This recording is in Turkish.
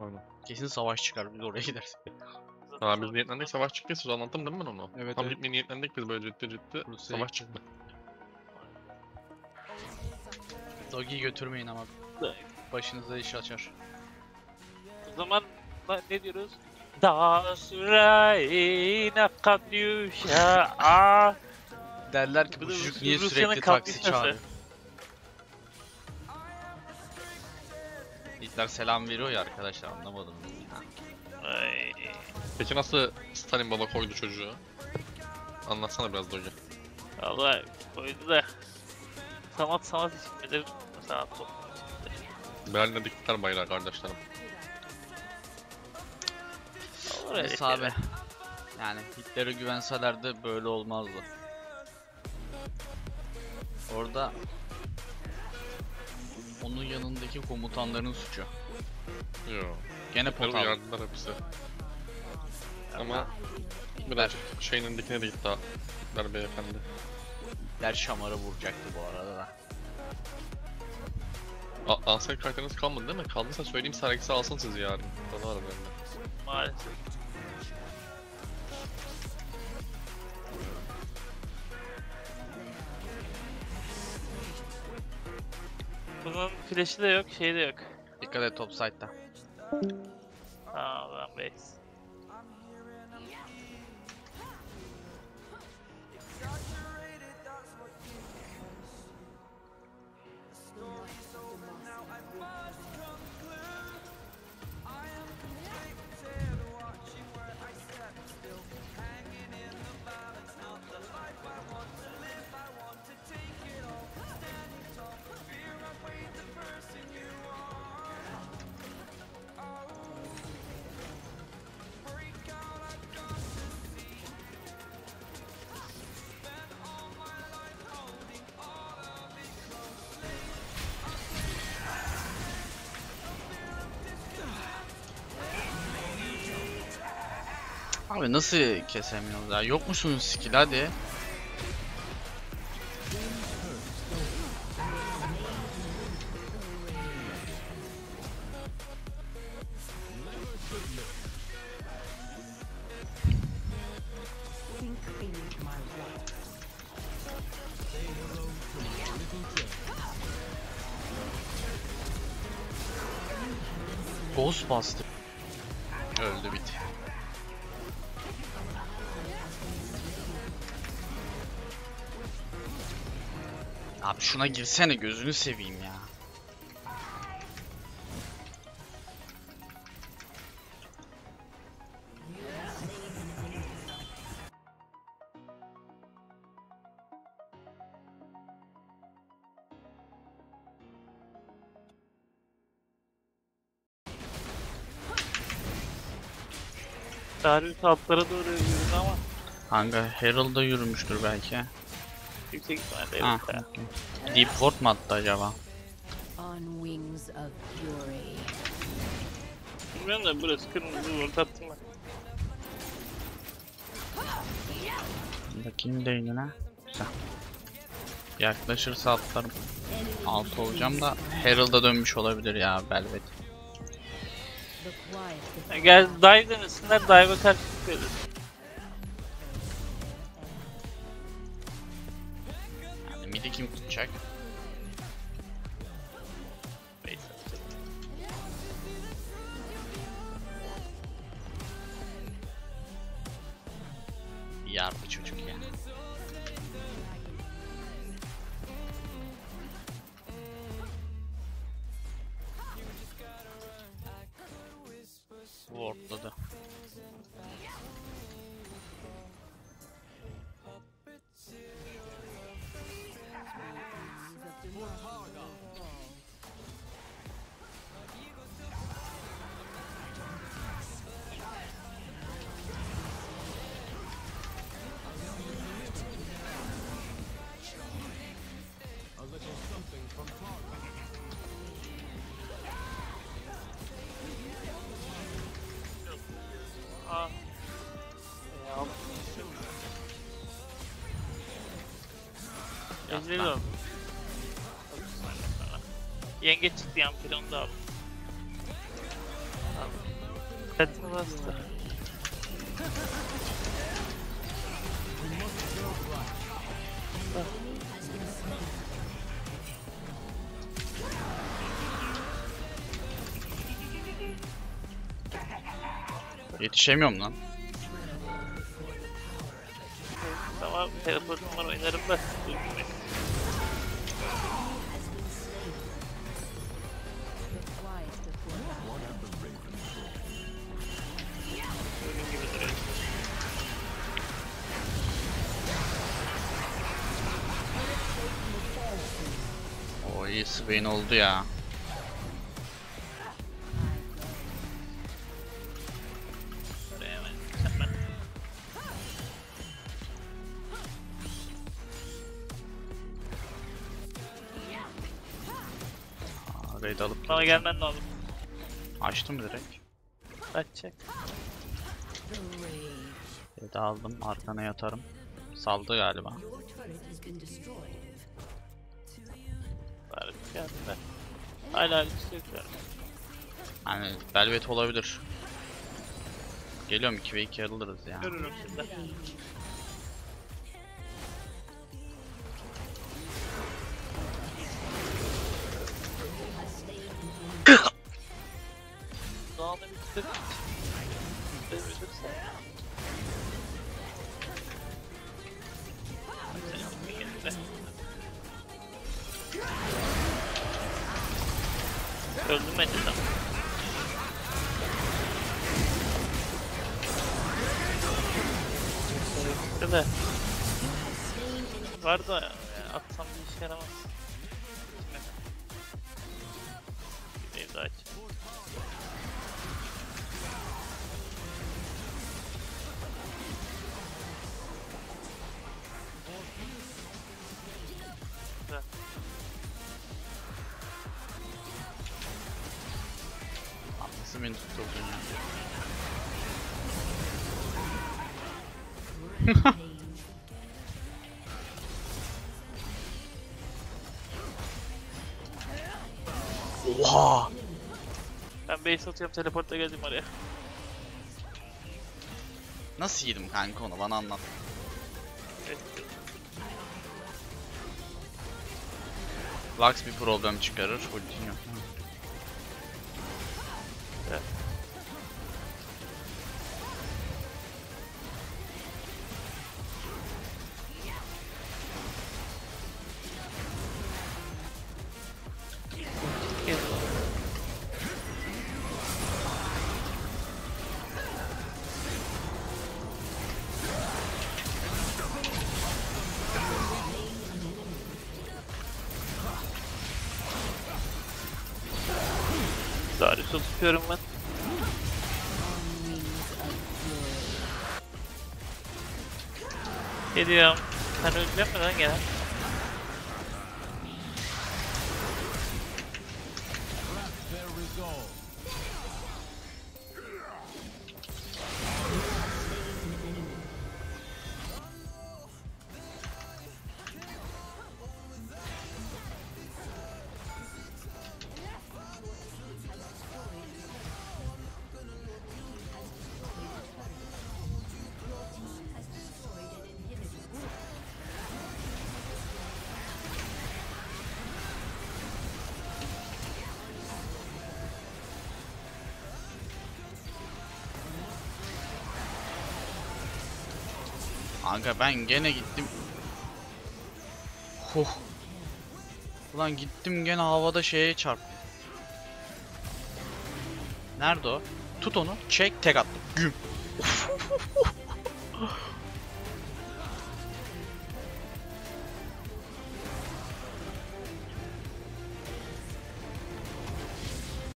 Aynen. Kesin savaş çıkar biz oraya gideriz. Ha biz niyetlendik savaş çıktı siz anlattım değil mi ben onu? Evet, Tam evet. gitmeye niyetlendik biz böyle ciddi ciddi Rusya'ya savaş çıktı. Dogi'yi götürmeyin ama başınıza iş açar. O zaman ne diyoruz? Das Reine Katyusha a Derler ki Bu da çocuk niye sürekli taksi çağırıyor. Hitler selam veriyor ya arkadaşlar anlamadım. Ay, Peki nasıl Stalin baba koydu çocuğu? Anlatsana biraz Doge. Allah koydu da sanat sanat için midir? Sanat? Berlin'de diktiler bayrağı kardeşlerim. Olur öyle Neyse abi. Yani Hitler'e güvenselerdi böyle olmazdı. Orada onun yanındaki komutanların suçu. Yo. Gene pot aldı. uyardılar hepsi. Ama Hitler, biraz şeyinin dikine de gitti. Hitler beyefendi. Hitler şamarı vuracaktı bu arada da. A Ansel karakteriniz kalmadı değil mi? Kaldıysa söyleyeyim Sergis'i alsın sizi yarın. Bana bende. Maalesef. Bunun flash'i de yok, şeyi de yok. Dikkat et topside'da. Aa, ben base. Abi nasıl kesemiyoruz ya? Yok musun skill hadi. Ghostbuster. Öldü bit. Abi şuna girsene gözünü seveyim ya. Darius altlara doğru yürüdü ama Kanka Herald'a yürümüştür belki. Yüksek ihtimalle Ha, evet. ya. okey. Deep Ward mu attı acaba? Bilmiyorum da burası kırmızı orta attım ben. Bakayım değinine. Güzel. Yaklaşırsa atlarım. Alt olacağım da Herald'a dönmüş olabilir ya Velvet. Ya Gel dive denesinler dive'a karşı çıkıyoruz. Yani midi Lan. oldu. Yenge çıktı yan onu da. Aldım. Dikkatini bastı. Yetişemiyorum lan. Tamam teleportum var oynarım da. O iyi Swain oldu ya. Raid alıp Bana gelmen lazım. Açtım direkt. Kaçacak. Raid aldım. Arkana yatarım. Saldı galiba. Your turret has been destroyed. Bari geldi. Hala yani. Yani Velvet olabilir. Geliyorum 2 ve 2 alırız ya. Görürüm şimdi. Bitir. Bitirse. Sen yapma geldi. Öldüm bence de. Bitti de. Var da yani atsam bir işe yaramaz. Ev daha aç. Nasıl beni tutturdun ya? Oha! Ben base atıyorum teleporta geldim oraya. Nasıl yedim kanka onu bana anlat. Evet. Lux bir problem çıkarır. Ultin yok. Evet. Tutuyorum ben. Geliyorum. Sen ölecek mi lan gene? Kanka ben gene gittim. Huh. Ulan gittim gene havada şeye çarp. Nerede o? Tut onu. Çek tek attım. Güm.